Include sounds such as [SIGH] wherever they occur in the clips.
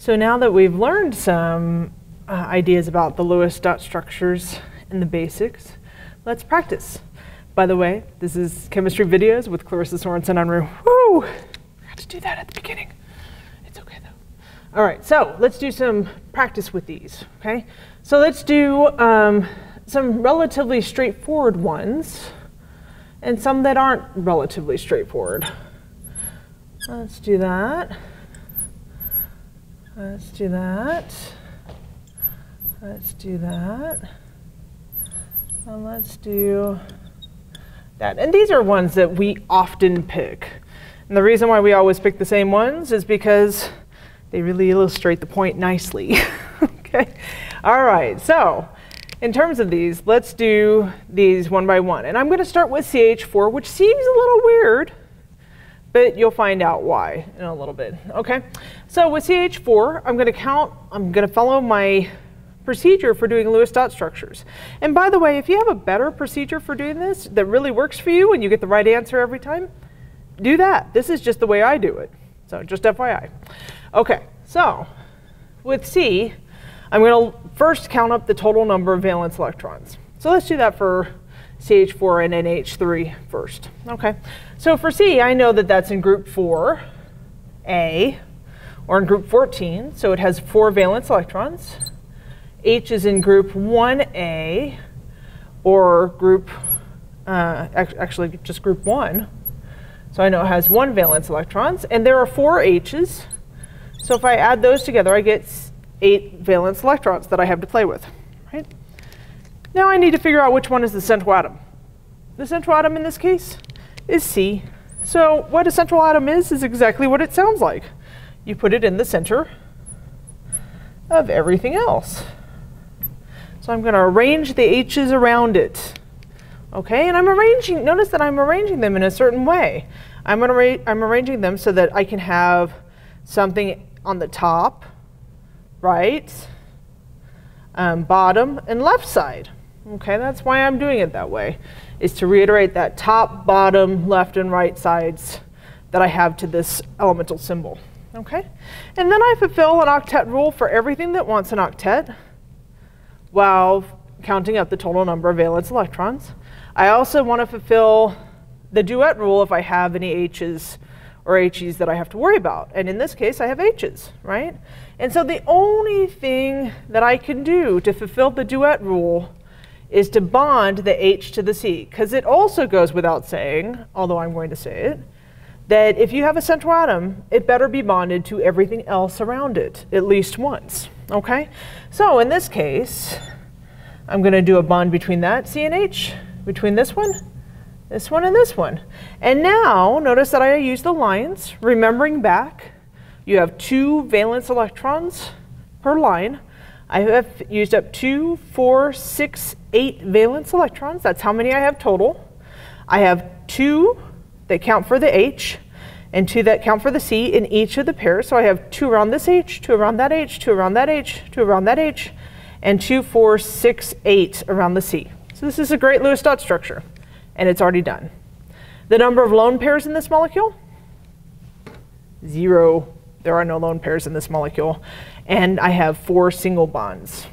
So now that we've learned some uh, ideas about the Lewis dot structures and the basics, let's practice. By the way, this is chemistry videos with Clarissa Sorensen Unruh. Woo! I had to do that at the beginning. It's okay though. All right, so let's do some practice with these, okay? So let's do um, some relatively straightforward ones and some that aren't relatively straightforward. Let's do that. Let's do that. Let's do that. And let's do that. And these are ones that we often pick. And the reason why we always pick the same ones is because they really illustrate the point nicely. [LAUGHS] okay? All right, so in terms of these, let's do these one by one. And I'm going to start with CH4, which seems a little weird but you'll find out why in a little bit, okay? So with CH4, I'm gonna count, I'm gonna follow my procedure for doing Lewis dot structures. And by the way, if you have a better procedure for doing this that really works for you and you get the right answer every time, do that. This is just the way I do it. So just FYI. Okay, so with C, I'm gonna first count up the total number of valence electrons. So let's do that for CH4 and NH3 first. Okay, so for C, I know that that's in group 4A, or in group 14, so it has four valence electrons. H is in group 1A, or group, uh, actually just group 1. So I know it has one valence electrons, and there are four H's. So if I add those together, I get eight valence electrons that I have to play with? Now I need to figure out which one is the central atom. The central atom in this case is C. So what a central atom is, is exactly what it sounds like. You put it in the center of everything else. So I'm going to arrange the H's around it. Okay, and I'm arranging, notice that I'm arranging them in a certain way. I'm, gonna I'm arranging them so that I can have something on the top, right, um, bottom, and left side. Okay, that's why I'm doing it that way, is to reiterate that top, bottom, left, and right sides that I have to this elemental symbol. Okay, and then I fulfill an octet rule for everything that wants an octet while counting up the total number of valence electrons. I also want to fulfill the duet rule if I have any H's or HEs that I have to worry about. And in this case, I have H's, right? And so the only thing that I can do to fulfill the duet rule is to bond the H to the C, because it also goes without saying, although I'm going to say it, that if you have a central atom, it better be bonded to everything else around it, at least once, okay? So in this case, I'm gonna do a bond between that C and H, between this one, this one, and this one. And now, notice that I use the lines, remembering back, you have two valence electrons per line, I have used up two, four, six, eight valence electrons. That's how many I have total. I have two that count for the H and two that count for the C in each of the pairs. So I have two around this H, two around that H, two around that H, two around that H, and two, four, six, eight around the C. So this is a great Lewis dot structure, and it's already done. The number of lone pairs in this molecule? Zero. There are no lone pairs in this molecule and I have four single bonds.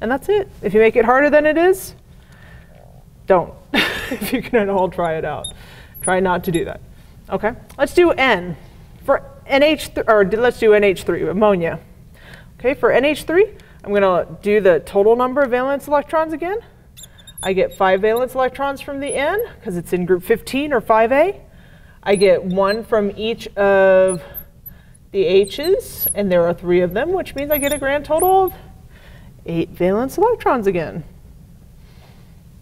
And that's it. If you make it harder than it is, don't. [LAUGHS] if you can at all, try it out. Try not to do that. Okay, let's do N. For NH, or let's do NH3, ammonia. Okay, for NH3, I'm gonna do the total number of valence electrons again. I get five valence electrons from the N, because it's in group 15 or 5A. I get one from each of the H's, and there are three of them, which means I get a grand total of eight valence electrons again.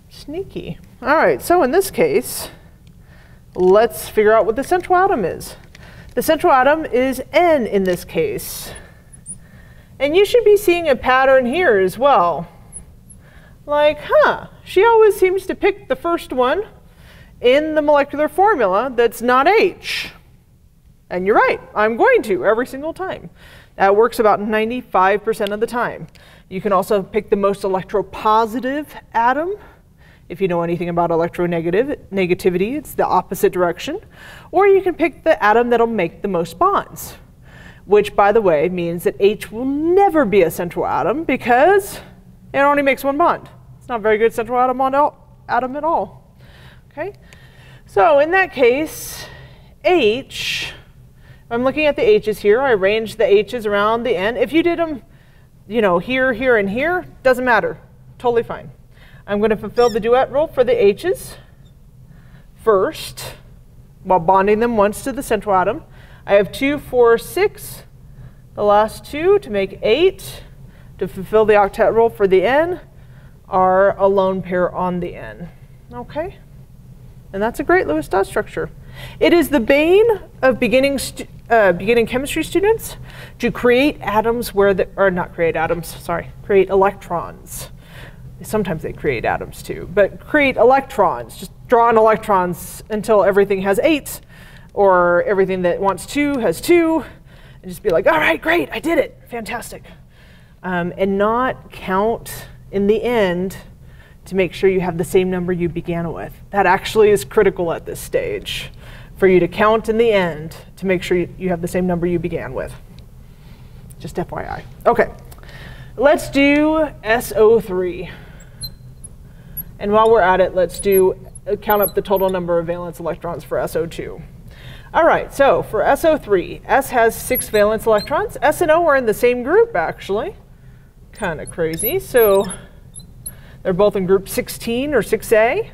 Sneaky. All right, so in this case, let's figure out what the central atom is. The central atom is N in this case. And you should be seeing a pattern here as well. Like, huh, she always seems to pick the first one in the molecular formula that's not H. And you're right, I'm going to every single time. That works about 95% of the time. You can also pick the most electropositive atom. If you know anything about electronegative negativity, it's the opposite direction. Or you can pick the atom that'll make the most bonds. which, by the way, means that H will never be a central atom because it only makes one bond. It's not a very good central atom, atom at all. Okay? So in that case, H, I'm looking at the H's here. I arranged the H's around the N. If you did them, you know, here, here, and here, doesn't matter. Totally fine. I'm going to fulfill the duet rule for the H's first while bonding them once to the central atom. I have two, four, six, the last two to make eight. To fulfill the octet rule for the N are a lone pair on the N. Okay? And that's a great Lewis dot structure. It is the bane of beginning, uh, beginning chemistry students to create atoms where, the, or not create atoms, sorry, create electrons. Sometimes they create atoms too, but create electrons. Just draw in electrons until everything has eight, or everything that wants two has two, and just be like, all right, great, I did it, fantastic. Um, and not count in the end to make sure you have the same number you began with. That actually is critical at this stage for you to count in the end to make sure you have the same number you began with. Just FYI. Okay, let's do SO3. And while we're at it, let's do uh, count up the total number of valence electrons for SO2. All right, so for SO3, S has six valence electrons. S and O are in the same group, actually. Kind of crazy. So they're both in group 16 or 6A.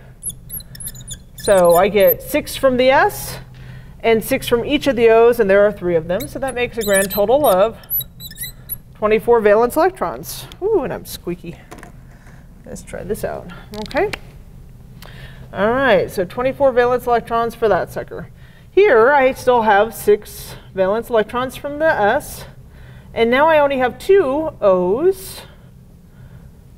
So I get six from the S and six from each of the O's, and there are three of them. So that makes a grand total of 24 valence electrons. Ooh, and I'm squeaky. Let's try this out. Okay. All right, so 24 valence electrons for that sucker. Here, I still have six valence electrons from the S, and now I only have two O's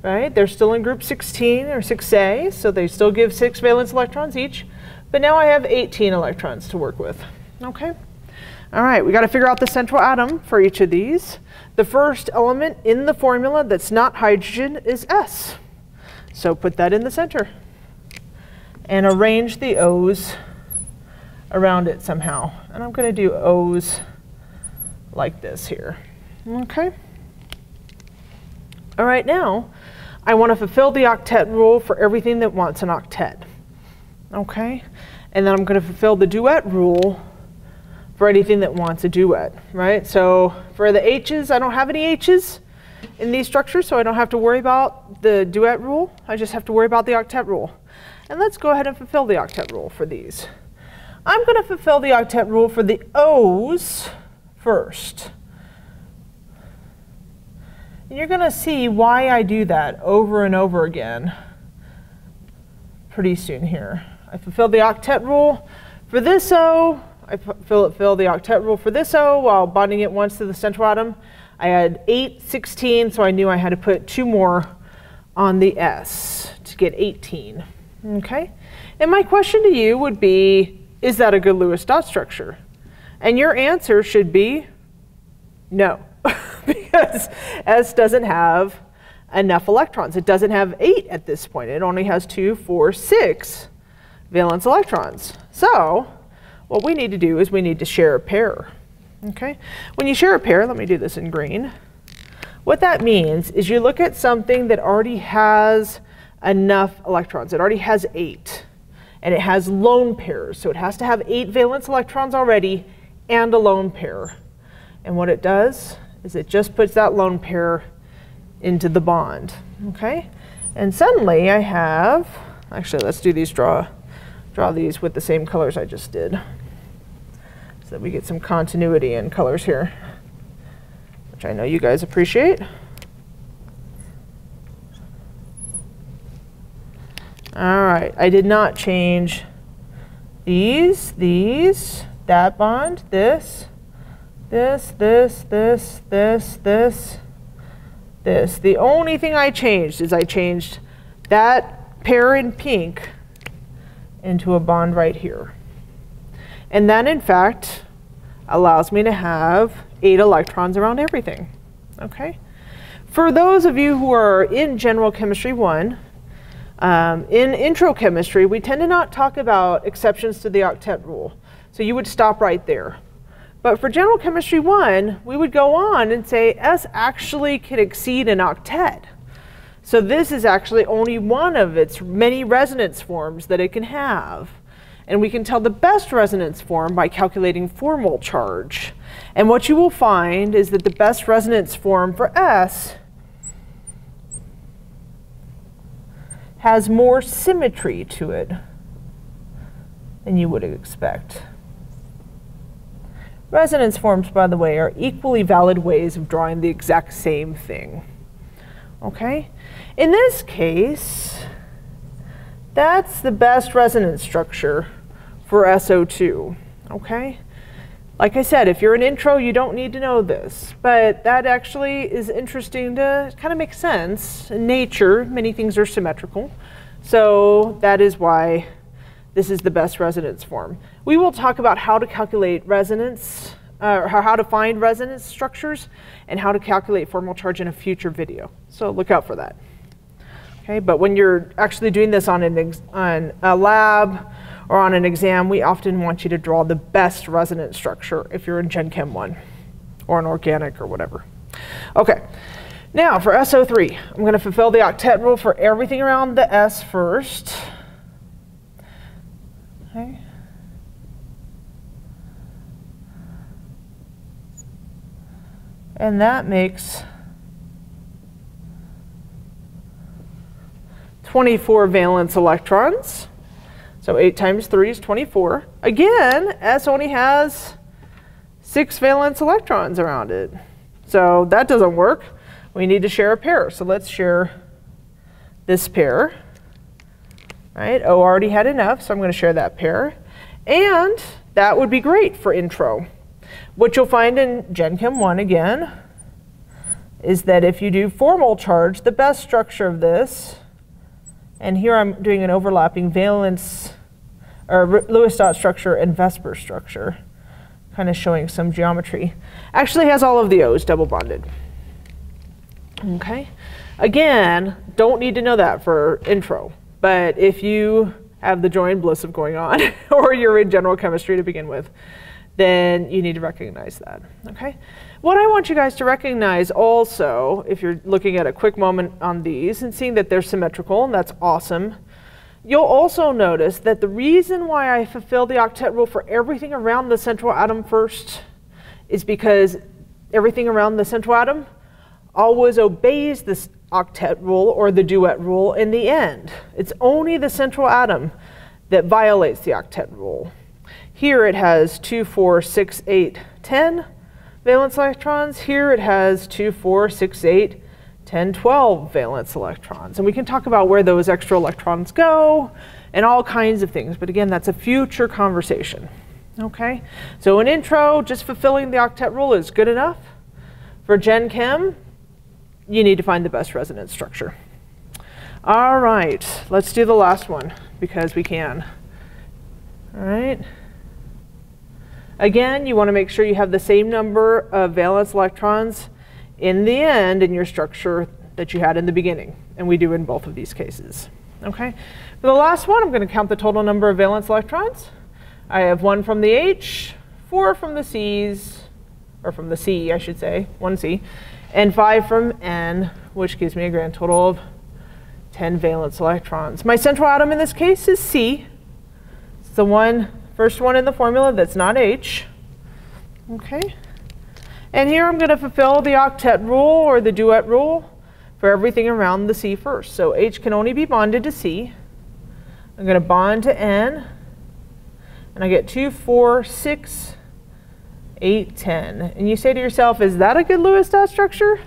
right? They're still in group 16 or 6A, so they still give six valence electrons each. But now I have 18 electrons to work with. Okay? All right, we got to figure out the central atom for each of these. The first element in the formula that's not hydrogen is S. So put that in the center. And arrange the O's around it somehow. And I'm going to do O's like this here. Okay? All right, now I want to fulfill the octet rule for everything that wants an octet. Okay? And then I'm going to fulfill the duet rule for anything that wants a duet, right? So for the H's, I don't have any H's in these structures, so I don't have to worry about the duet rule. I just have to worry about the octet rule. And let's go ahead and fulfill the octet rule for these. I'm going to fulfill the octet rule for the O's first. You're going to see why I do that over and over again pretty soon here. I fulfill the octet rule for this O. I fulfill the octet rule for this O while bonding it once to the central atom. I had 8, 16, so I knew I had to put two more on the S to get 18. Okay? And my question to you would be, is that a good Lewis dot structure? And your answer should be no. [LAUGHS] because S doesn't have enough electrons. It doesn't have eight at this point. It only has two, four, six valence electrons. So what we need to do is we need to share a pair. Okay? When you share a pair, let me do this in green. What that means is you look at something that already has enough electrons. It already has eight. And it has lone pairs. So it has to have eight valence electrons already and a lone pair. And what it does is it just puts that lone pair into the bond, okay? And suddenly I have, actually let's do these draw, draw these with the same colors I just did so that we get some continuity in colors here, which I know you guys appreciate. All right, I did not change these, these, that bond, this, this, this, this, this, this, this. The only thing I changed is I changed that pair in pink into a bond right here. And that, in fact, allows me to have eight electrons around everything. Okay? For those of you who are in General Chemistry 1, um, in intro chemistry, we tend to not talk about exceptions to the octet rule. So you would stop right there. But for general chemistry one, we would go on and say S actually can exceed an octet. So this is actually only one of its many resonance forms that it can have. And we can tell the best resonance form by calculating formal charge. And what you will find is that the best resonance form for S has more symmetry to it than you would expect. Resonance forms, by the way, are equally valid ways of drawing the exact same thing. Okay? In this case, that's the best resonance structure for SO2. Okay? Like I said, if you're an intro, you don't need to know this, but that actually is interesting to kind of make sense. In nature, many things are symmetrical, so that is why this is the best resonance form. We will talk about how to calculate resonance, uh, how to find resonance structures, and how to calculate formal charge in a future video. So look out for that. Okay, but when you're actually doing this on, an on a lab or on an exam, we often want you to draw the best resonance structure if you're in Gen Chem 1 or an organic or whatever. Okay, now for SO3, I'm going to fulfill the octet rule for everything around the S first. And that makes 24 valence electrons. So 8 times 3 is 24. Again, S only has 6 valence electrons around it. So that doesn't work. We need to share a pair. So let's share this pair right? O already had enough, so I'm going to share that pair. And that would be great for intro. What you'll find in Gen Chem 1 again is that if you do formal charge, the best structure of this, and here I'm doing an overlapping valence or Lewis dot structure and VSEPR structure, kind of showing some geometry, actually has all of the O's double bonded. Okay, again, don't need to know that for intro. But if you have the joy and bliss of going on, [LAUGHS] or you're in general chemistry to begin with, then you need to recognize that, okay? What I want you guys to recognize also, if you're looking at a quick moment on these and seeing that they're symmetrical, and that's awesome, you'll also notice that the reason why I fulfill the octet rule for everything around the central atom first is because everything around the central atom always obeys this octet rule or the duet rule in the end. It's only the central atom that violates the octet rule. Here it has 2, 4, 6, 8, 10 valence electrons. Here it has 2, 4, 6, 8, 10, 12 valence electrons. And we can talk about where those extra electrons go and all kinds of things. But again, that's a future conversation. Okay? So an intro, just fulfilling the octet rule is good enough. For Gen Chem, you need to find the best resonance structure. All right, let's do the last one because we can. All right. Again, you want to make sure you have the same number of valence electrons in the end in your structure that you had in the beginning. And we do in both of these cases. Okay. For the last one, I'm going to count the total number of valence electrons. I have one from the H, four from the C's, or from the C, I should say, one C, and 5 from N, which gives me a grand total of 10 valence electrons. My central atom in this case is C. It's the one, first one in the formula that's not H. Okay. And here I'm going to fulfill the octet rule or the duet rule for everything around the C first. So H can only be bonded to C. I'm going to bond to N. And I get 2, 4, 6, 8, 10. And you say to yourself, is that a good Lewis dot structure?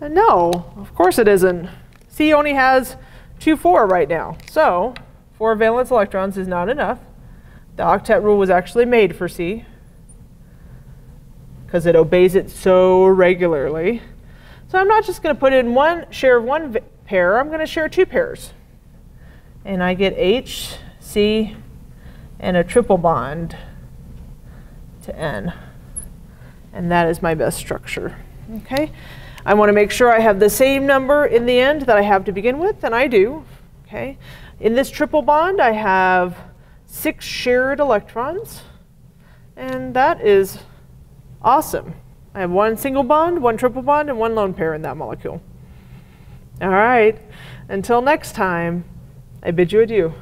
Uh, no, of course it isn't. C only has 2, 4 right now. So 4 valence electrons is not enough. The octet rule was actually made for C because it obeys it so regularly. So I'm not just going to put in one share of one pair, I'm going to share two pairs. And I get H, C, and a triple bond to N and that is my best structure. Okay, I want to make sure I have the same number in the end that I have to begin with, and I do. Okay, in this triple bond, I have six shared electrons, and that is Awesome. I have one single bond, one triple bond, and one lone pair in that molecule. All right. Until next time, I bid you adieu.